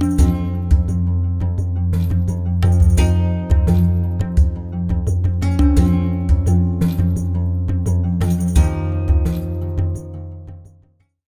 you